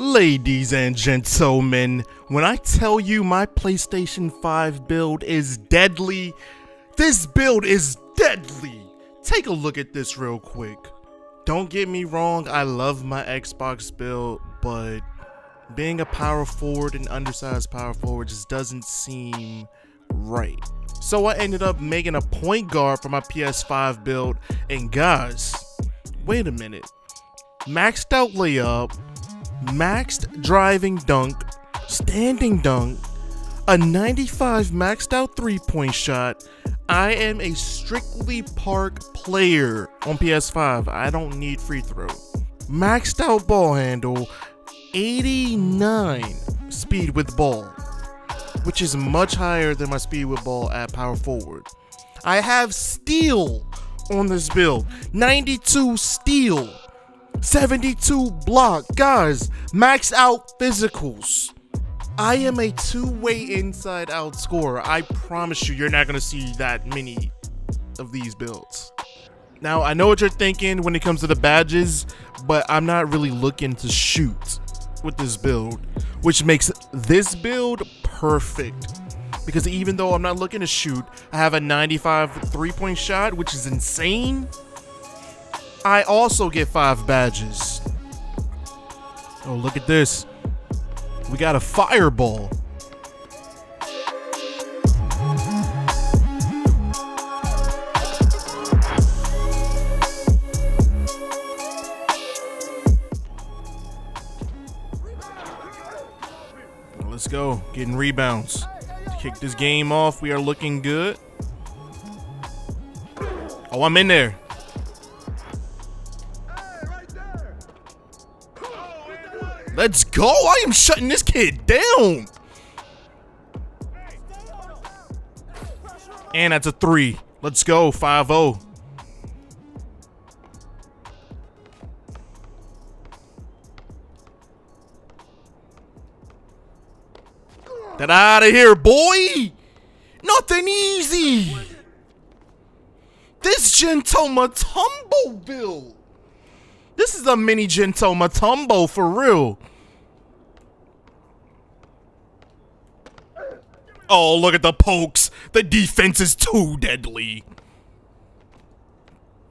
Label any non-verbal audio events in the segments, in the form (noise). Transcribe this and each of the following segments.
Ladies and gentlemen, when I tell you my PlayStation 5 build is deadly, this build is deadly. Take a look at this real quick. Don't get me wrong, I love my Xbox build, but being a power forward and undersized power forward just doesn't seem right. So I ended up making a point guard for my PS5 build, and guys, wait a minute. Maxed out layup, maxed driving dunk, standing dunk, a 95 maxed out three point shot. I am a strictly park player on PS5. I don't need free throw. Maxed out ball handle, 89 speed with ball, which is much higher than my speed with ball at power forward. I have steal on this build, 92 steal. 72 block. Guys, max out physicals. I am a two-way inside out scorer. I promise you, you're not going to see that many of these builds. Now, I know what you're thinking when it comes to the badges, but I'm not really looking to shoot with this build, which makes this build perfect. Because even though I'm not looking to shoot, I have a 95 three-point shot, which is insane. I also get five badges. Oh, look at this. We got a fireball. Let's go. Getting rebounds. To kick this game off, we are looking good. Oh, I'm in there. Let's go. I am shutting this kid down. And that's a three. Let's go. 5 0. Get out of here, boy. Nothing easy. This Gento Mutombo build. This is a mini Gento Mutombo for real. Oh, look at the pokes. The defense is too deadly.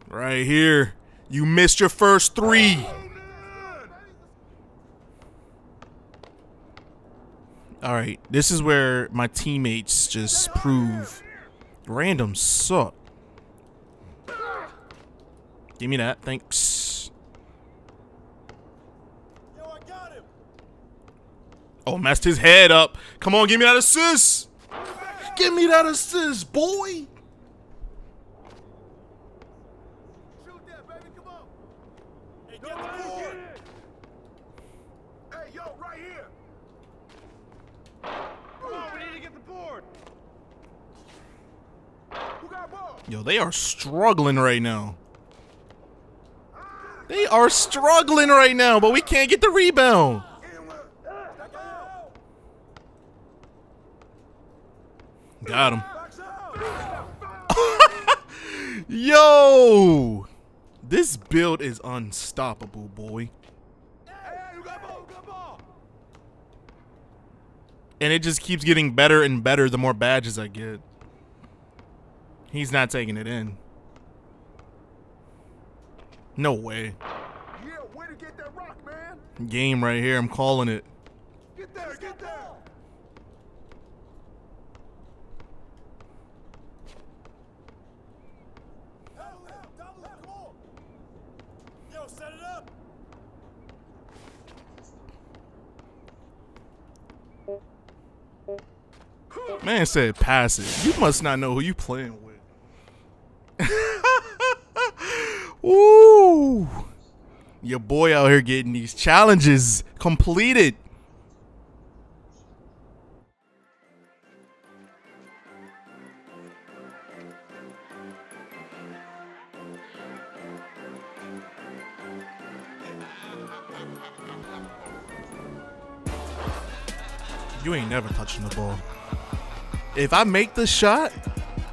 Right here. You missed your first three. All right, this is where my teammates just prove random suck. Give me that, thanks. Oh, messed his head up. Come on, give me that assist. Give me that assist, boy. Shoot that, baby. Come on. Hey, get the board. Hey, yo, right here. Come on, we need to get the board. Who got ball? Yo, they are struggling right now. They are struggling right now, but we can't get the rebound. In with. Back out. Got him. (laughs) Yo! This build is unstoppable, boy. Hey, who got ball? Who got ball? And it just keeps getting better and better the more badges I get. He's not taking it in. No way. Yeah, way to get that rock, man. Game right here. I'm calling it. Get there, get there. Double left, double left, come on. Yo, set it up. Man said pass it. You must not know who you playing with. (laughs) Ooh. Your boy out here getting these challenges completed. You ain't never touching the ball if I make this shot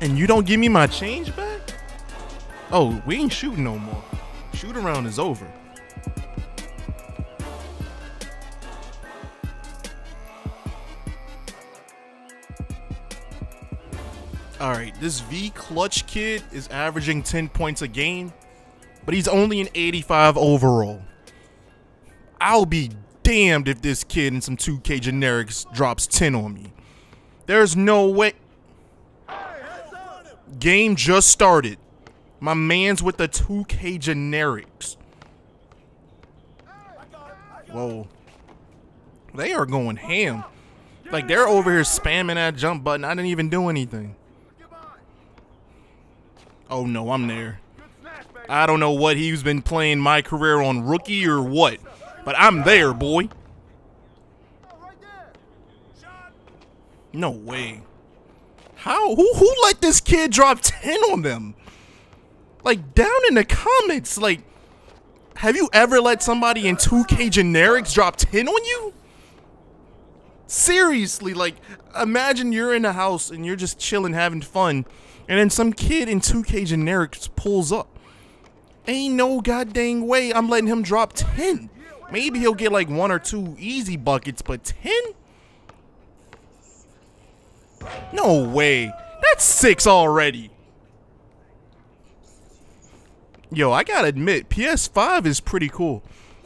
and you don't give me my change back, oh, we ain't shooting no more. Shoot around is over. All right, this V clutch kid is averaging 10 points a game, but he's only an 85 overall. I'll be damned if this kid in some 2K generics drops 10 on me. There's no way. Game just started. My man's with the 2K generics. Whoa. They are going ham. Like they're over here spamming that jump button. I didn't even do anything. Oh no, I'm there. I don't know what he's been playing my career on rookie or what, but I'm there, boy. No way. How? Who who let this kid drop 10 on them? Like down in the comments, like have you ever let somebody in 2K generics drop 10 on you? Seriously, like imagine you're in a house and you're just chilling having fun and then some kid in 2K generics pulls up. Ain't no goddamn way I'm letting him drop 10. Maybe he'll get like one or two easy buckets, but 10? No way. That's six already. Yo, I gotta admit, PS5 is pretty cool.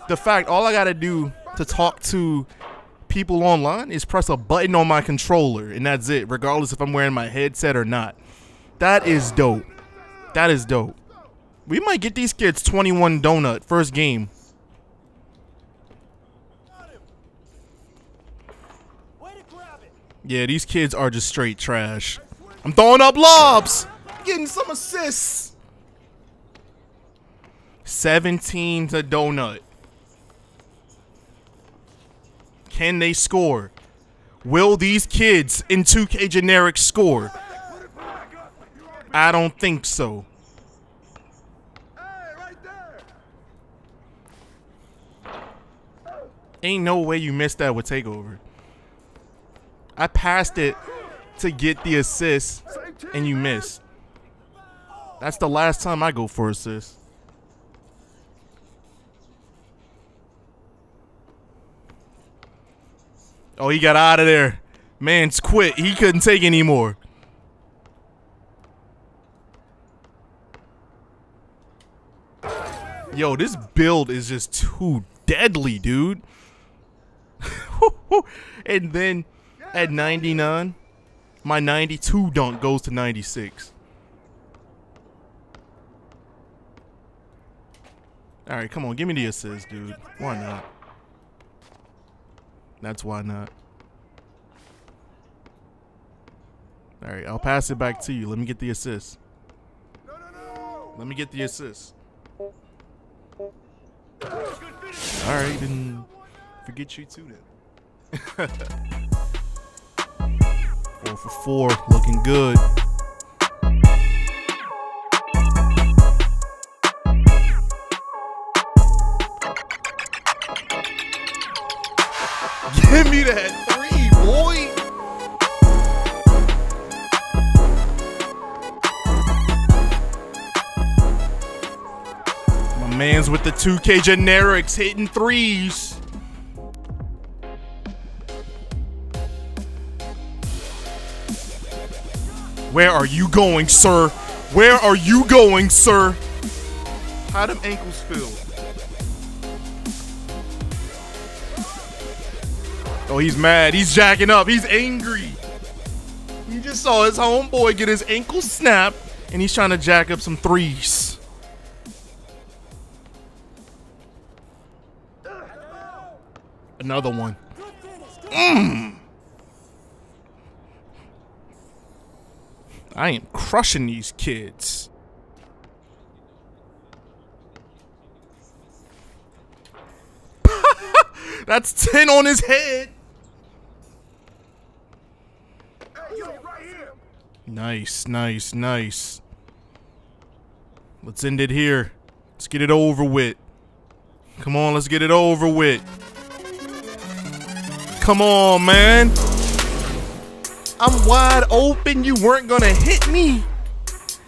The fact all I gotta do to talk to people online is press a button on my controller, and that's it, regardless if I'm wearing my headset or not. That is dope. That is dope. We might get these kids 21 donut first game. Yeah, these kids are just straight trash. I'm throwing up lobs. Getting some assists. 17 to donut. Can they score? Will these kids in 2K generic score? I don't think so. Ain't no way you missed that with takeover. I passed it to get the assist, and you missed. That's the last time I go for assist. Oh, he got out of there. Man's quit. He couldn't take anymore. Yo, this build is just too deadly, dude. (laughs) and then at 99, my 92 dunk goes to 96. All right, come on, give me the assist, dude. Why not? That's why not. All right, I'll pass it back to you. Let me get the assist. Let me get the assist. All right, then forget you too then. (laughs) four for four, looking good. Give me that three, boy. My man's with the 2K generics hitting threes. Where are you going, sir? Where are you going, sir? How them ankles feel? Oh, he's mad. He's jacking up. He's angry. He just saw his homeboy get his ankle snapped, and he's trying to jack up some threes. Another one. Mmm. I am crushing these kids. (laughs) That's 10 on his head. Nice, nice, nice. Let's end it here. Let's get it over with. Come on, let's get it over with. Come on, man. I'm wide open. You weren't going to hit me.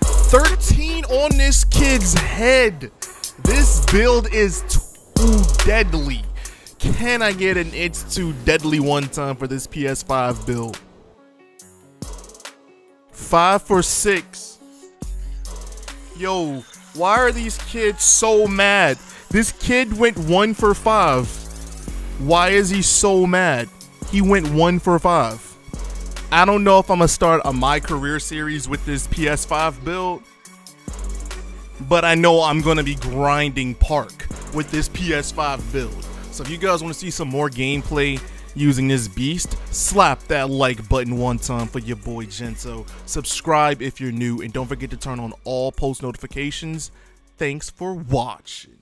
13 on this kid's head. This build is too deadly. Can I get an It's Too Deadly one time for this PS5 build? Five for six. Yo, why are these kids so mad? This kid went one for five. Why is he so mad? He went one for five. I don't know if I'm gonna start a My Career series with this PS5 build, but I know I'm gonna be grinding Park with this PS5 build. So if you guys want to see some more gameplay using this beast, slap that like button one time for your boy Gento. Subscribe if you're new, and don't forget to turn on all post notifications. Thanks for watching.